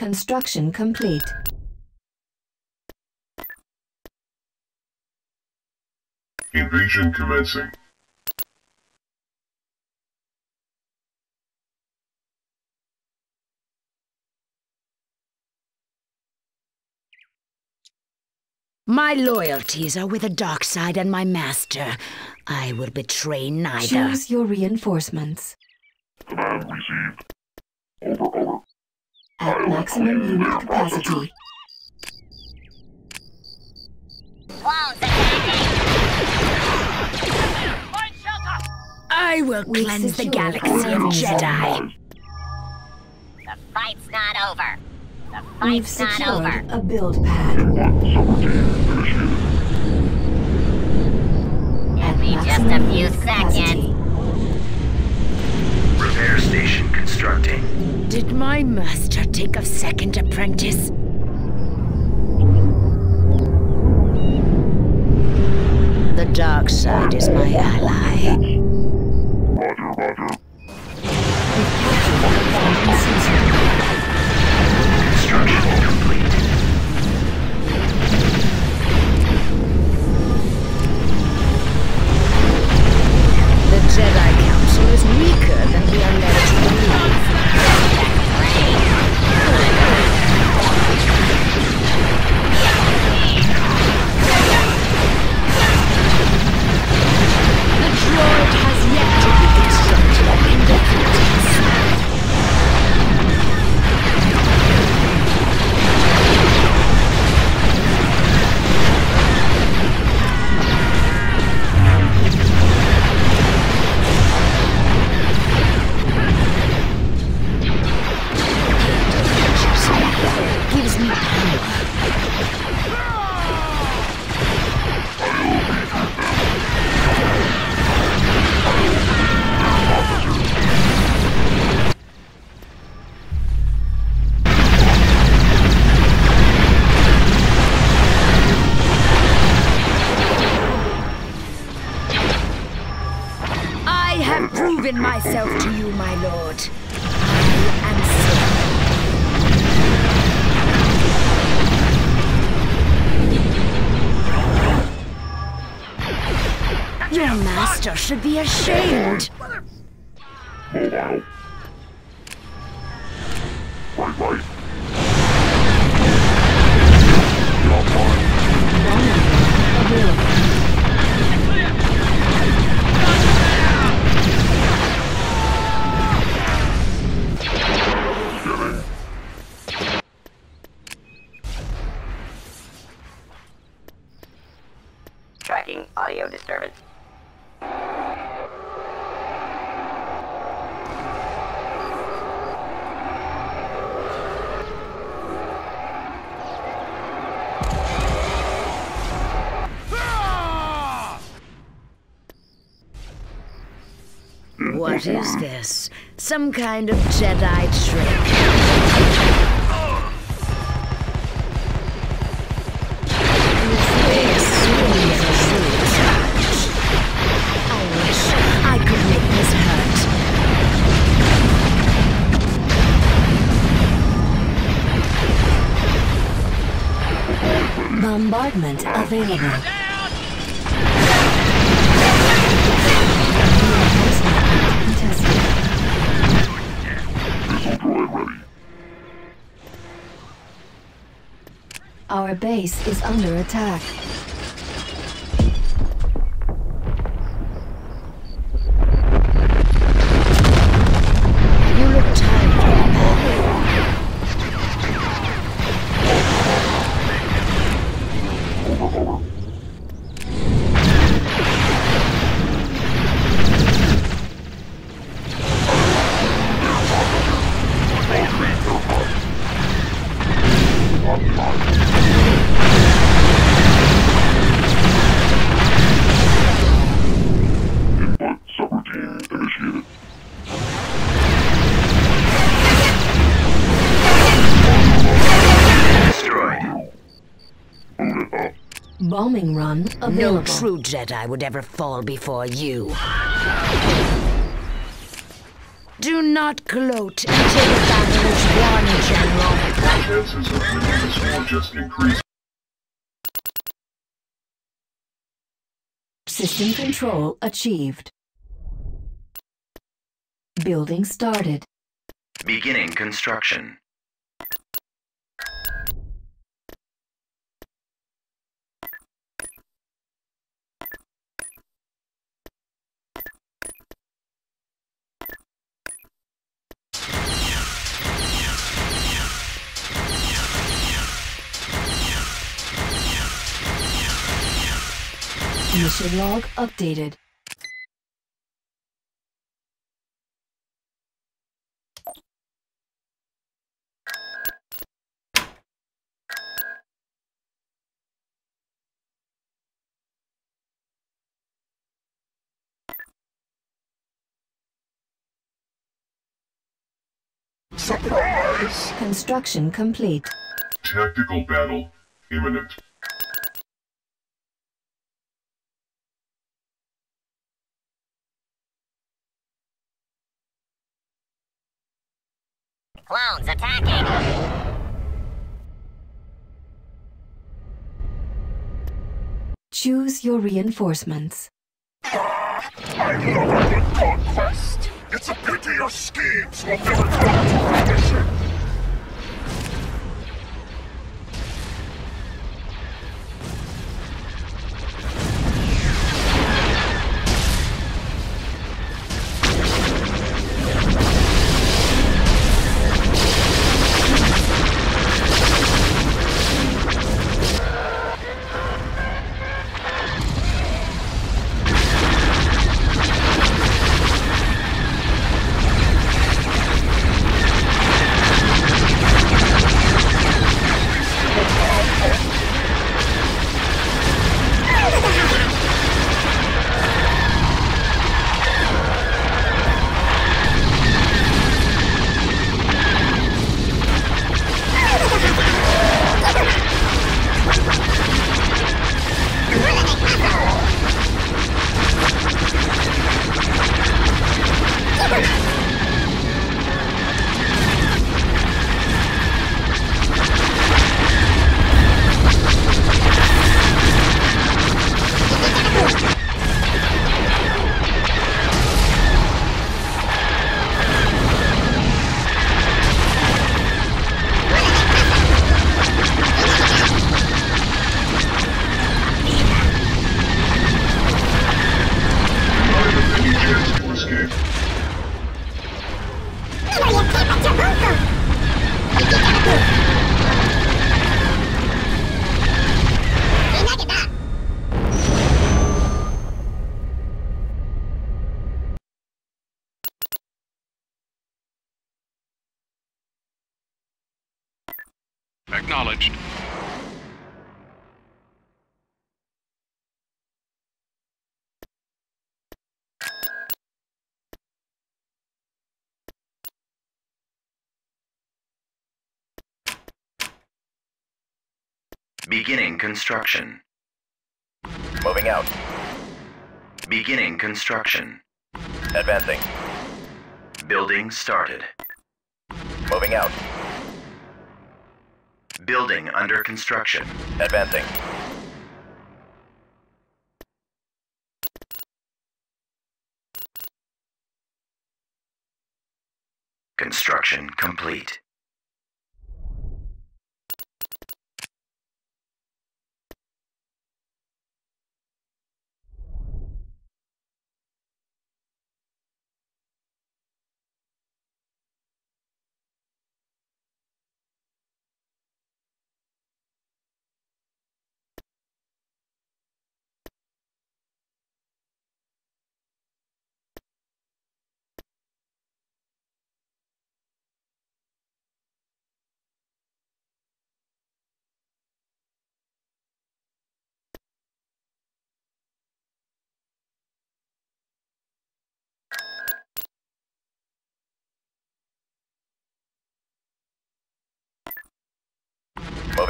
Construction complete. Invasion commencing. My loyalties are with the dark side and my master. I will betray neither. Choose your reinforcements. Command received. Over, over. At maximum unit capacity. Clones attacking! Find! I will We've cleanse the galaxy of Jedi. The fight's not over. The We've fight's not over. secured a build pad. One subroutine initiated. At me just a few unit capacity. Repair station constructing. Did my master take a second apprentice? The dark side is my ally. Complete. The Jedi Council is weaker than we are led to believe. Your master should be ashamed. Mobile. Tracking audio disturbance. What is this? Some kind of Jedi trick? Is a true. I wish I could make this hurt. Bombardment available. Our base is under attack. Bombing run available. No available. true Jedi would ever fall before you. Do not gloat until the battle is won. on, General. Chances of winning this war just increase. System control achieved. Building started. Beginning construction. Mission log updated. Surprise! Construction complete. Tactical battle imminent. Attacking. Choose your reinforcements. I love a good conquest! It's a pity your schemes will never come to fruition! Beginning construction. Moving out. Beginning construction. Advancing. Building started. Moving out. Building under construction. Advancing. Construction complete.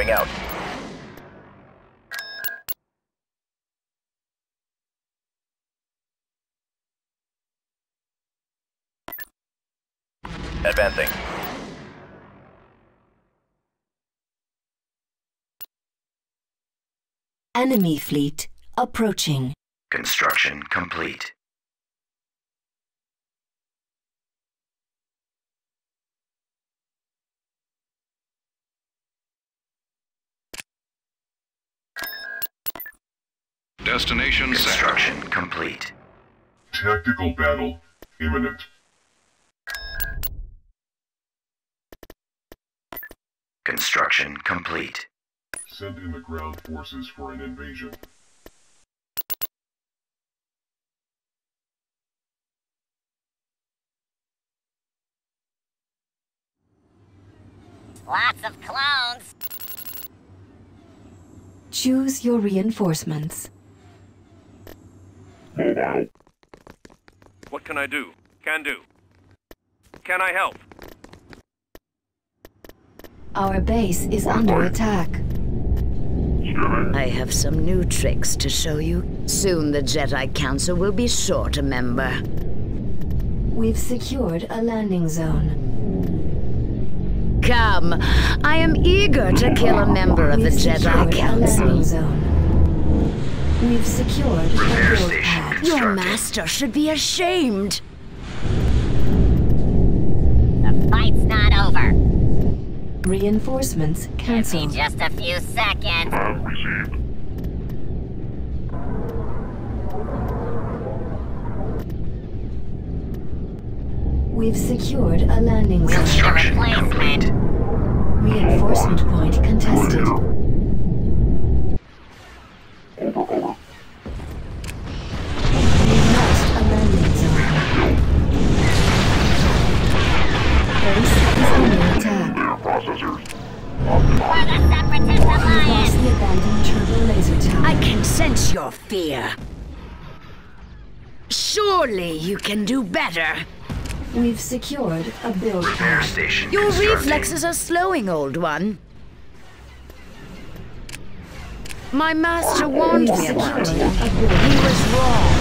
out. Advancing. Enemy fleet approaching. Construction complete. Destination set. Construction complete. Tactical battle imminent. Construction complete. Send in the ground forces for an invasion. Lots of clones. Choose your reinforcements. What can I do? Can do. Can I help? Our base is under attack. I have some new tricks to show you. Soon the Jedi Council will be short a member. We've secured a landing zone. Come, I am eager to kill a member of the We've Jedi secured landing Council. Zone. We've secured Repair a station pad. Your master should be ashamed. The fight's not over. Reinforcements Give me cancelled. just a few seconds. Have received. We've secured a landing zone. Construction replacement. complete. Reinforcement point contested. We've tower. I can sense your fear. Surely you can do better. We've secured a building. Repair station Your reflexes are slowing, old one. My master warned me about a you. He was wrong.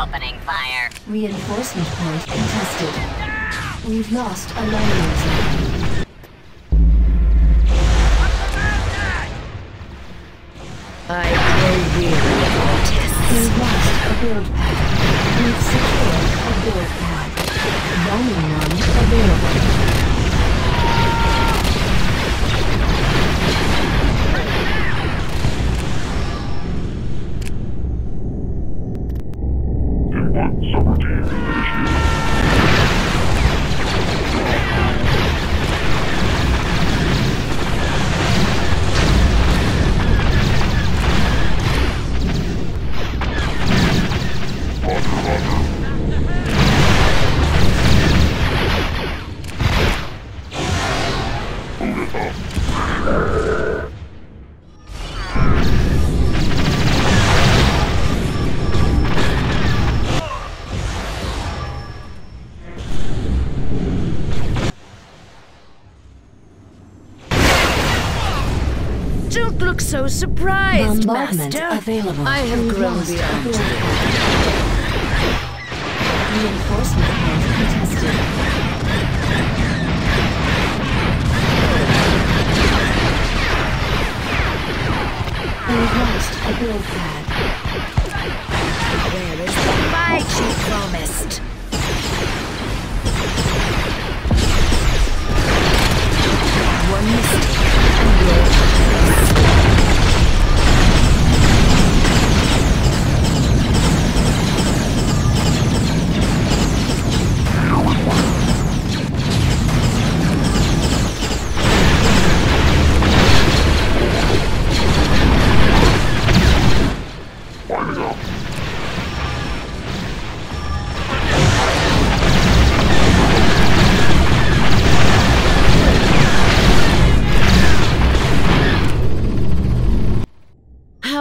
Opening fire. Reinforcement point contested. We've lost a landing. I grow weary of your tests. We've lost a build pad. We've secured a build pad. Bombing run available. Don't look so surprised, Bombardment Master. available. I have grown beyond build you. pad. Reinforcement point contested. We've lost a build pad. Where is the fight you promised? One mistake, and you're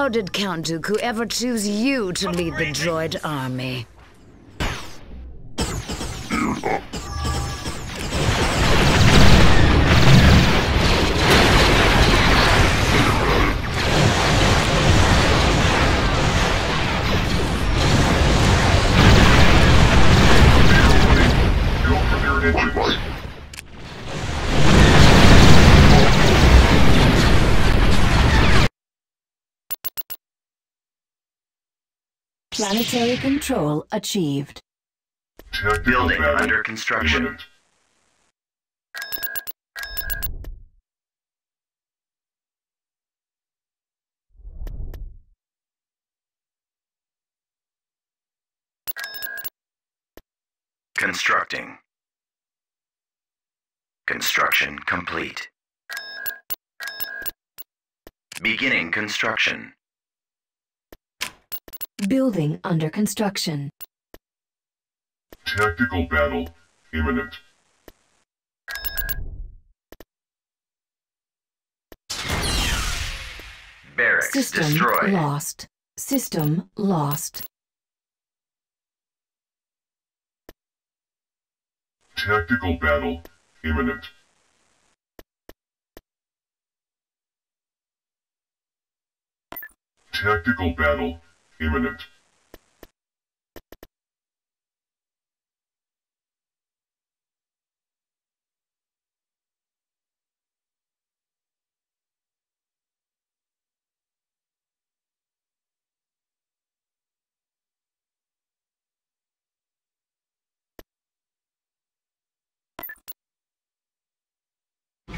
How did Count Dooku ever choose you to lead the droid army? Oh. Planetary control achieved. Building under construction. Constructing. Construction complete. Beginning construction. Building under construction. Tactical battle imminent. Barracks System destroyed. lost. System lost. Tactical battle imminent. Tactical battle imminent.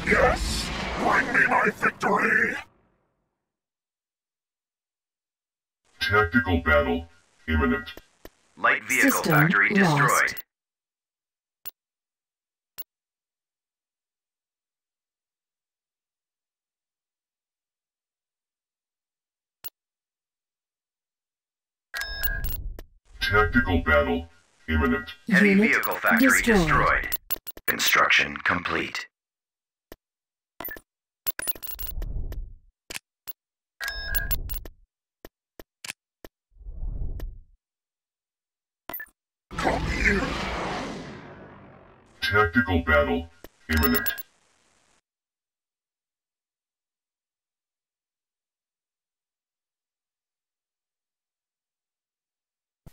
Yes! Bring me my victory! Tactical battle imminent. Light vehicle System factory lost. destroyed. Tactical battle imminent. Heavy vehicle factory destroyed. destroyed. Construction complete. Here! Tactical battle imminent.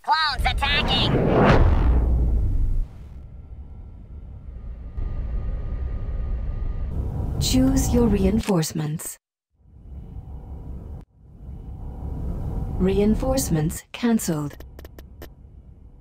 Clones attacking! Choose your reinforcements. Reinforcements cancelled.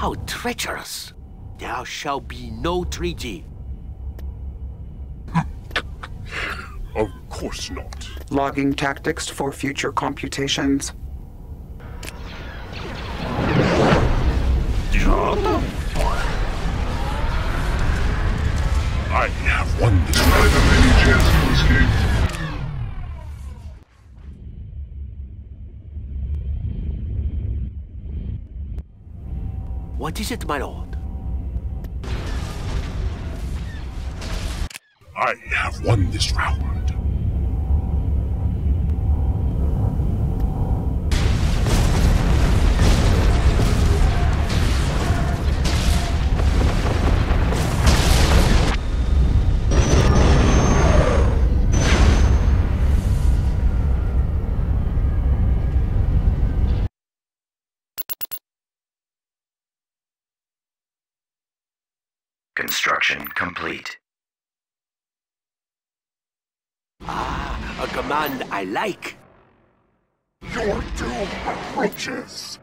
How treacherous! There shall be no treaty. Of course not. Logging tactics for future computations. What is it, my lord? I have won this round. Ah, I like. Your doom approaches.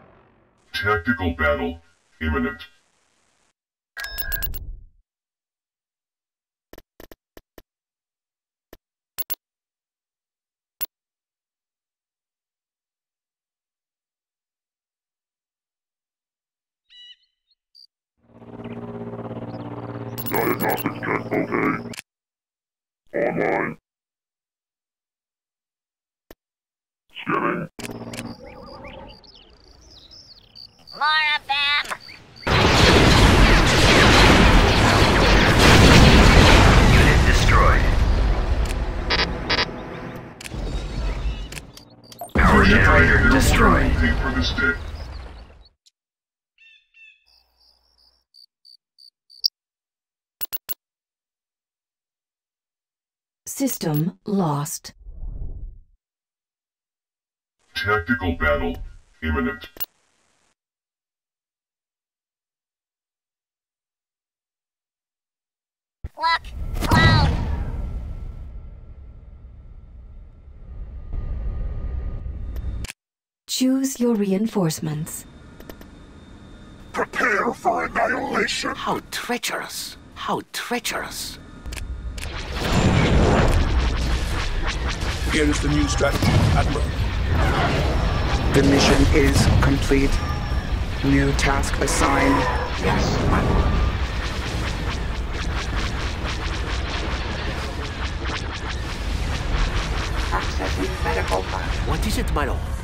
Tactical battle imminent. Diagnostics check okay. Online. kidding. More of them! Unit destroyed. Power generator destroyed. System lost. Tactical battle imminent. Look! Clone! Choose your reinforcements. Prepare for annihilation. How treacherous! How treacherous! Here is the new strategy, Admiral. The mission is complete. New task assigned. Yes, my lord. Accessing medical file. What is it, my lord?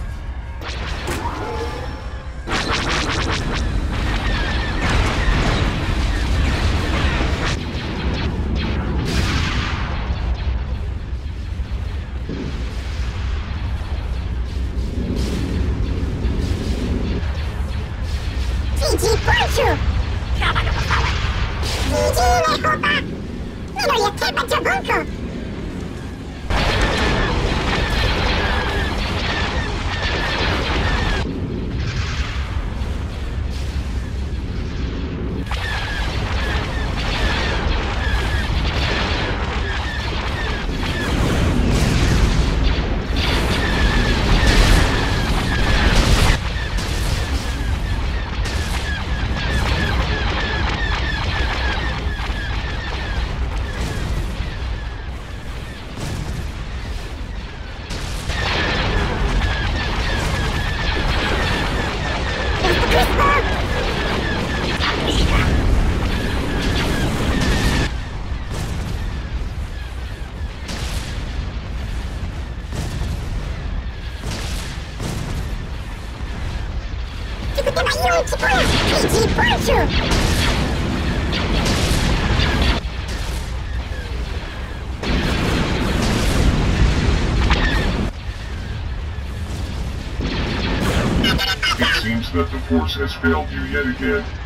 Bunchu! It seems that the Force has failed you yet again.